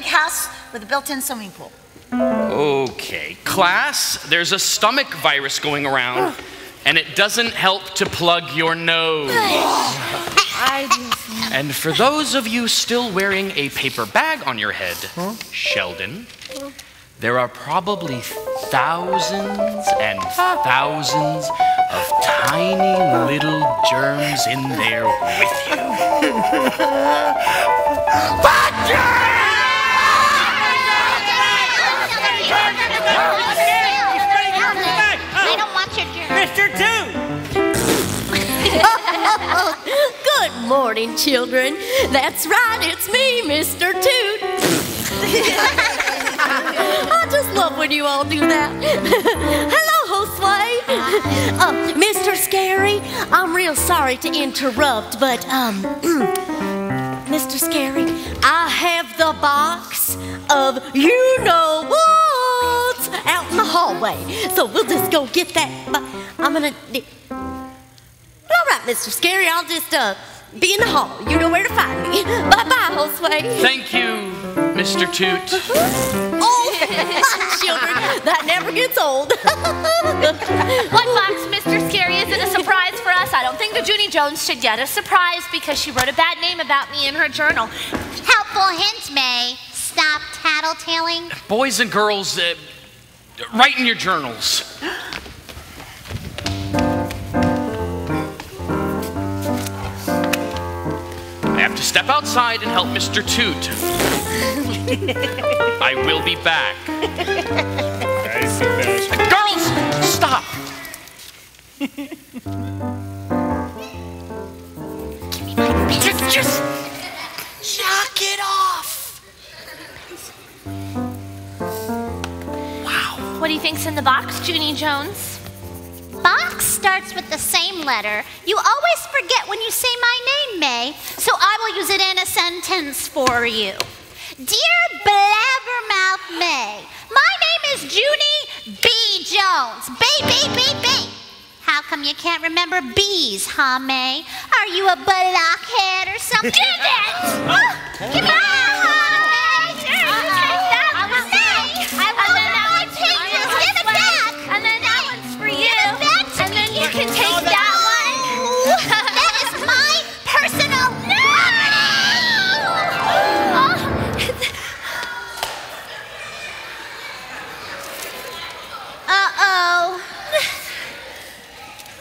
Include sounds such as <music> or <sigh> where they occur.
big house with a built-in swimming pool. Okay, class, there's a stomach virus going around, <gasps> and it doesn't help to plug your nose. <sighs> And for those of you still wearing a paper bag on your head, Sheldon, there are probably thousands and thousands of tiny little germs in there with you. <laughs> <laughs> morning, children. That's right, it's me, Mr. Toot. <laughs> I just love when you all do that. <laughs> Hello, José. Uh, Mr. Scary, I'm real sorry to interrupt, but, um, <clears throat> Mr. Scary, I have the box of you know what's out in the hallway. So we'll just go get that. I'm gonna. All right, Mr. Scary, I'll just uh be in the hall. You know where to find me. Bye bye, José. Thank you, Mr. Toot. <laughs> Oh, <laughs> children, that never gets old. <laughs> What box, Mr. Scary? Is it a surprise for us? I don't think the Junie Jones should get a surprise because she wrote a bad name about me in her journal. Helpful hint, May. Stop tattletaling. Boys and girls, uh, write in your journals. To step outside and help Mr. Toot. <laughs> I will be back. Uh, girls, stop! just, just knock it off. Wow. What do you think's in the box, Junie Jones? Box starts with the same letter. You always forget when you say my name, May, so I will use it in a sentence for you. Dear Blabbermouth May, my name is Junie B. Jones. B, B, B, B. How come you can't remember bees, huh, May? Are you a blockhead or something? Did it! Oh, give me